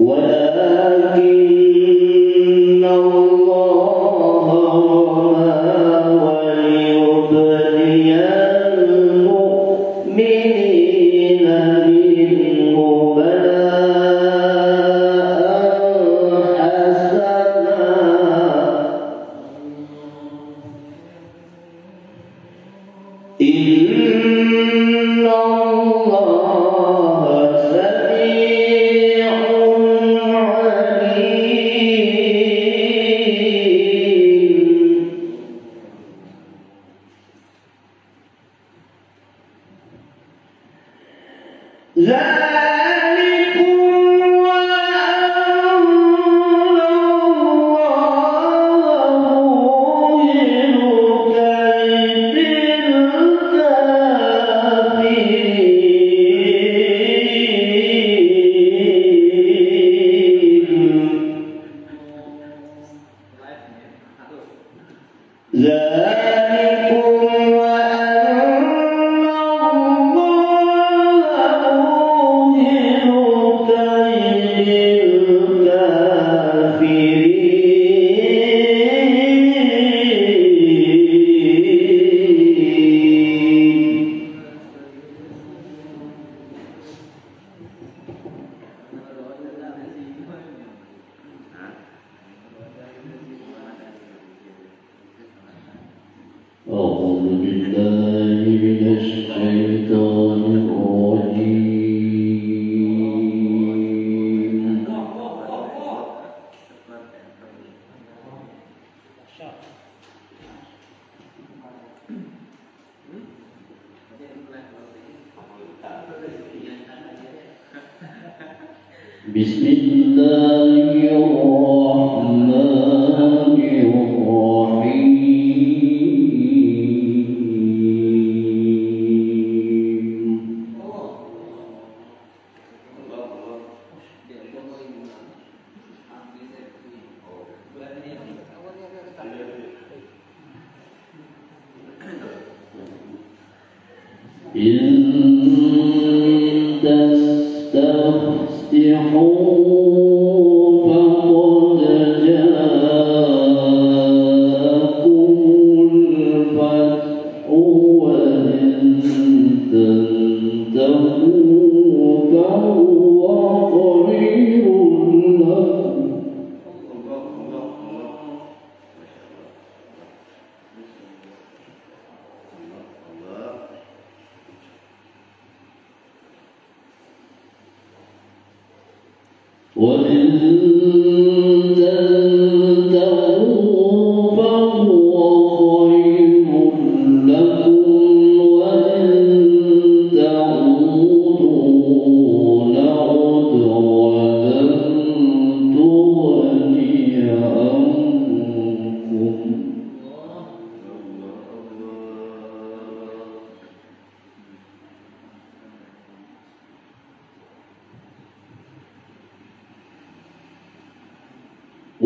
ولكن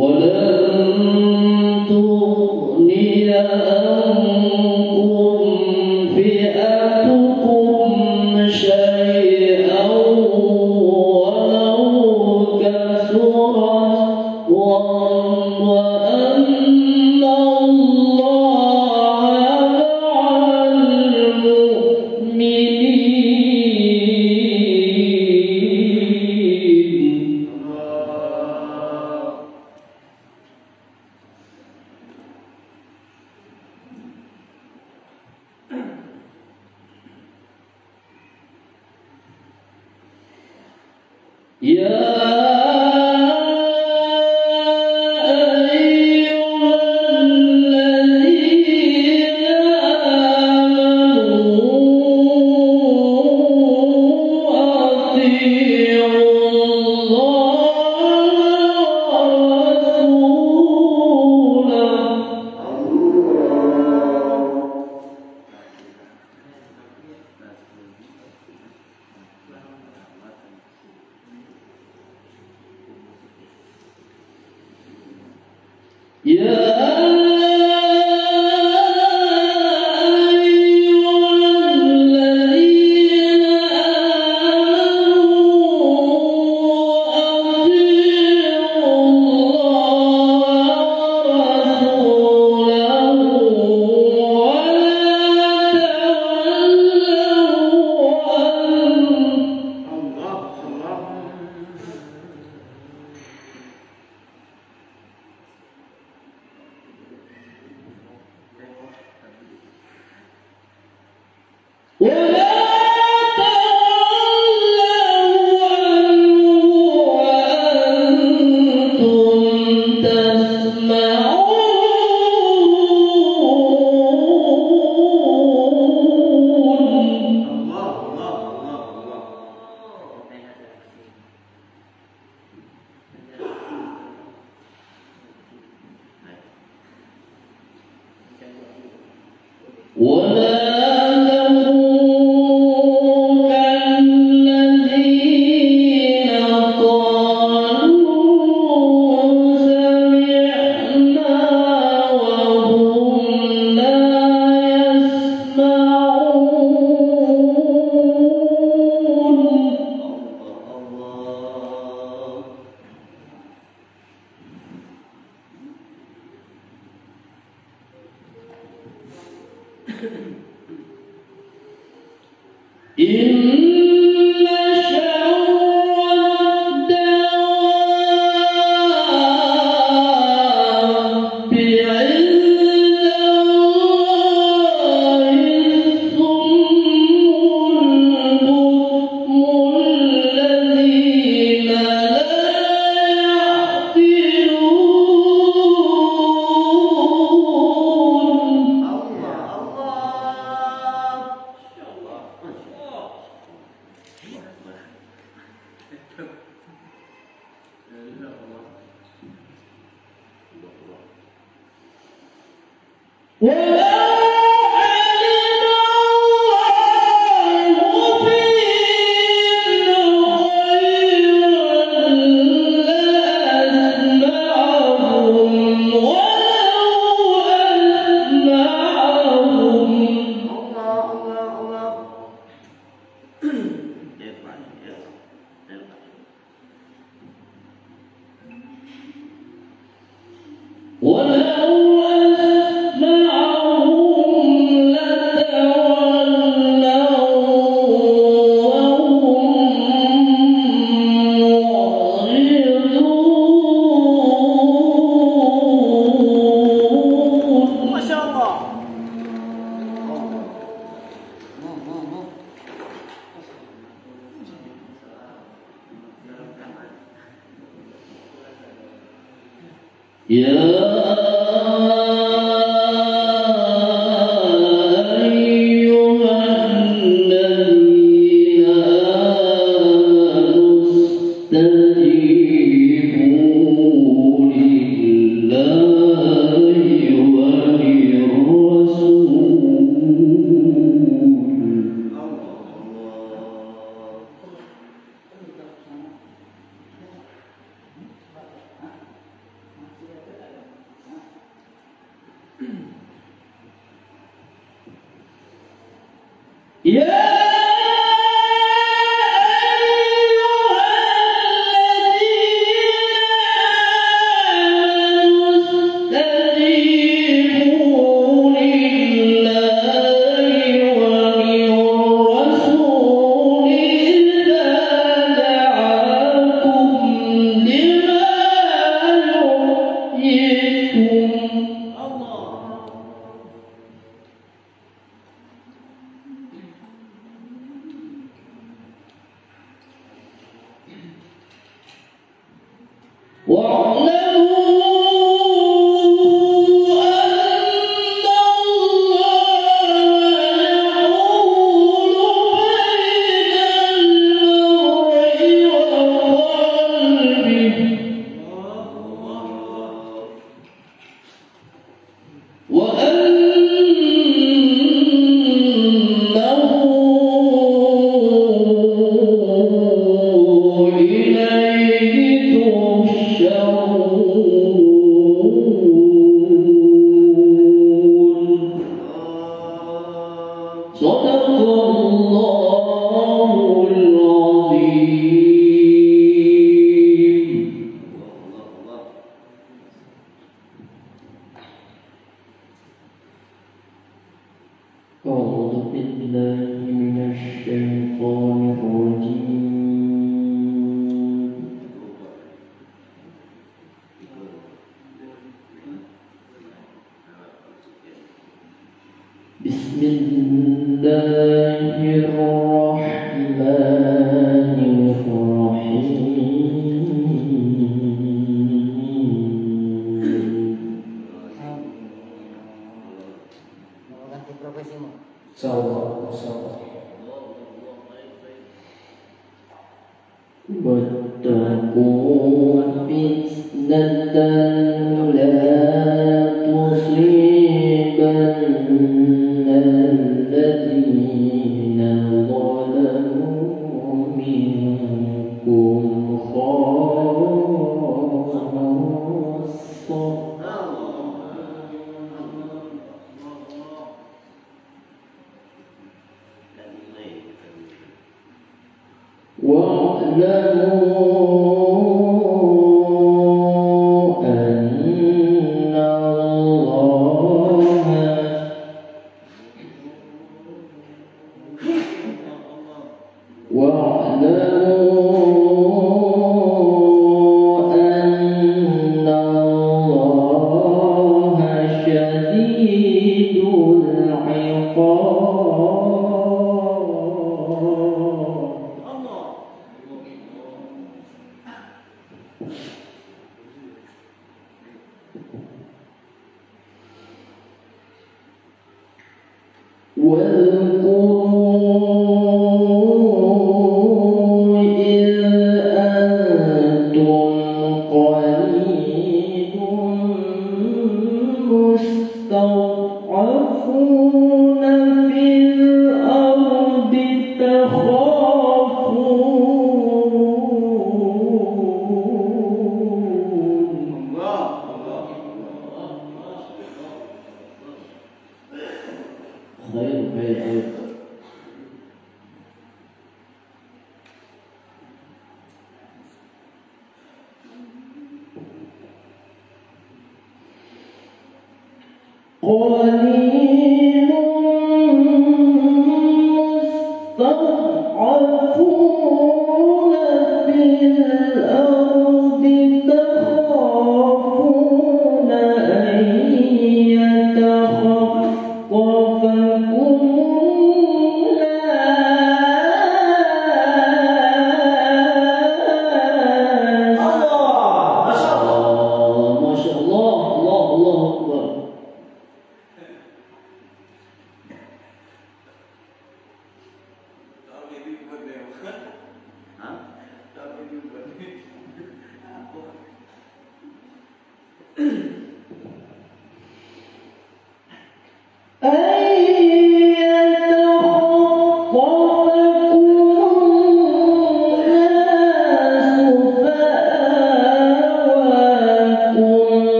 ولن تغني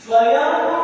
Fire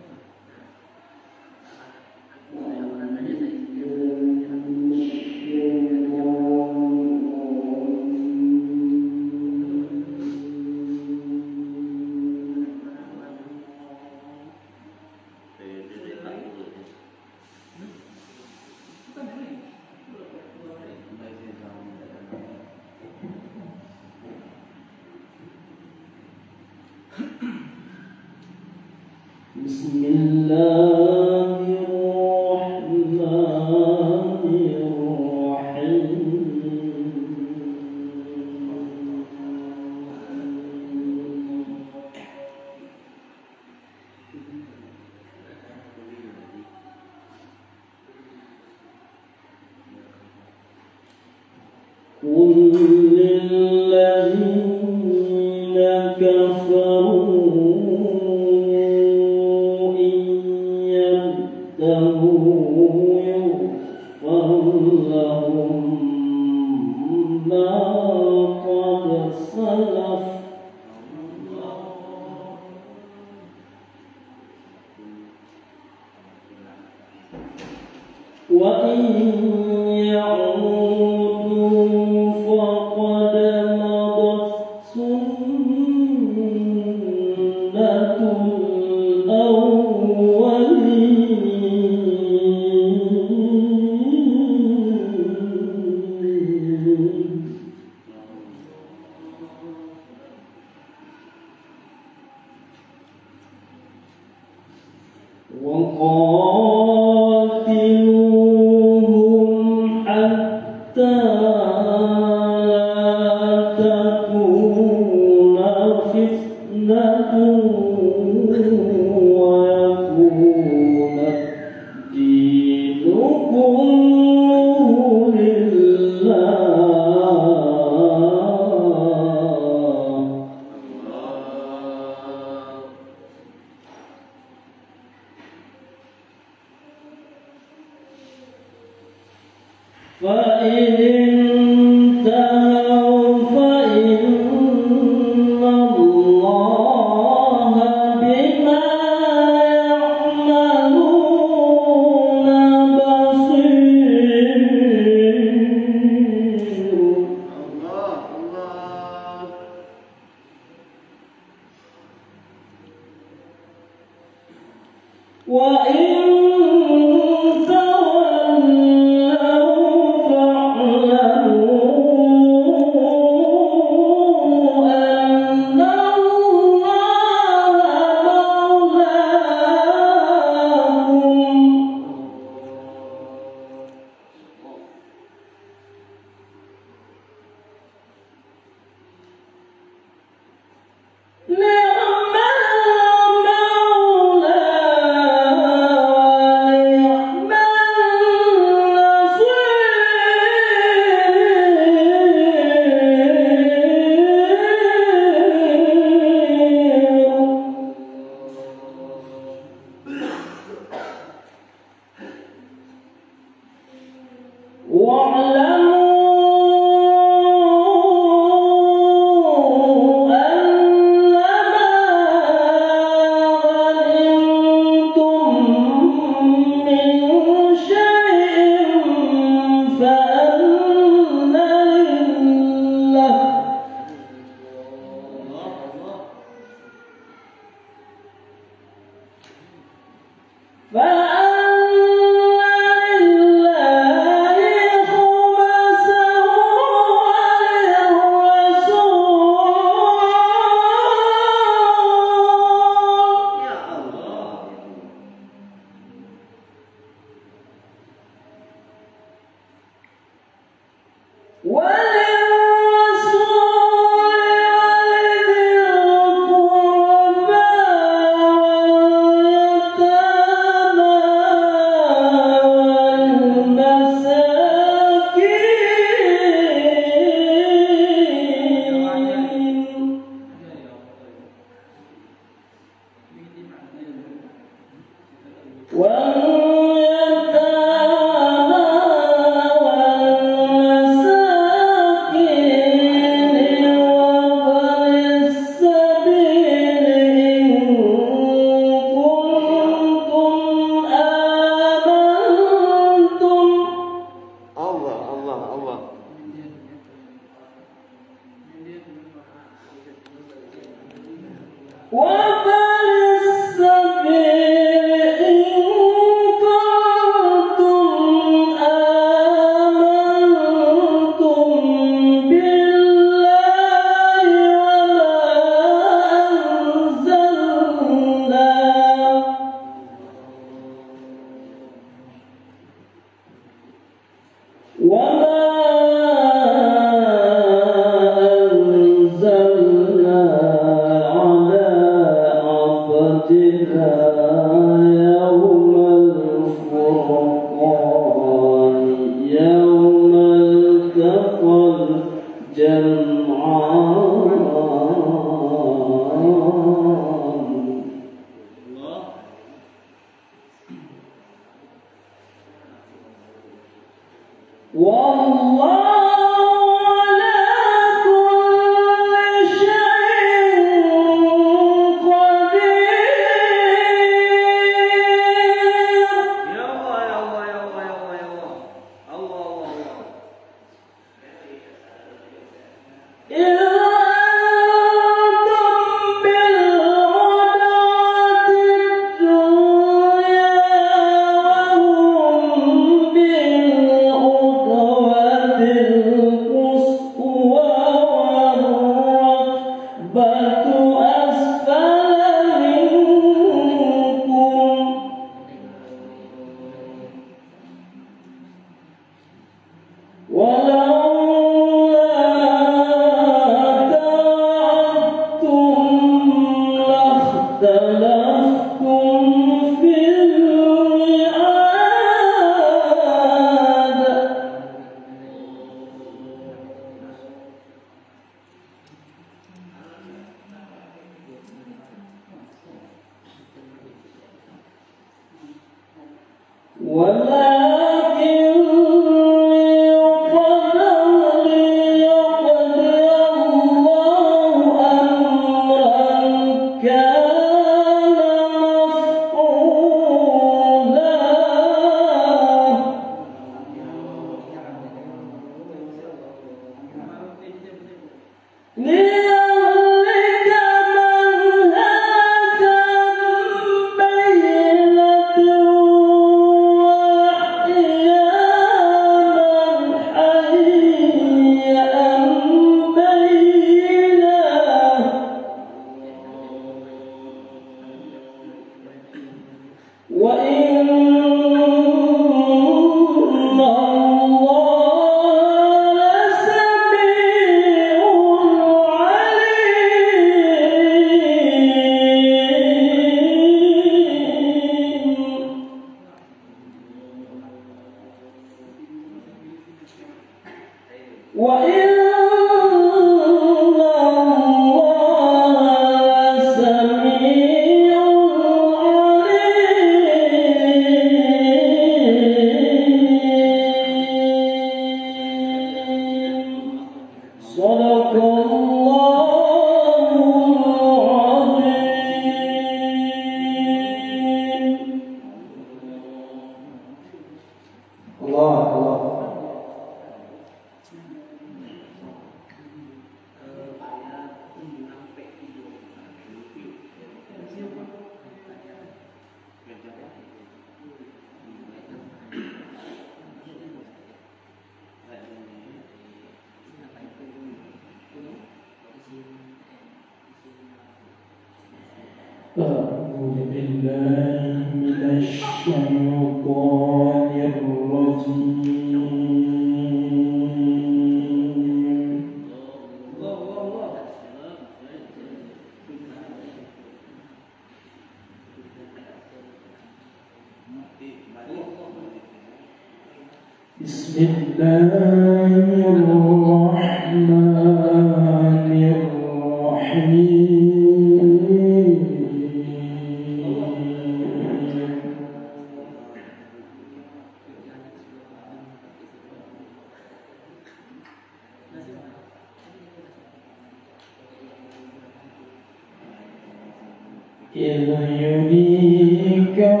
إذ يريكم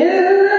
Yeah.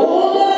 Oh!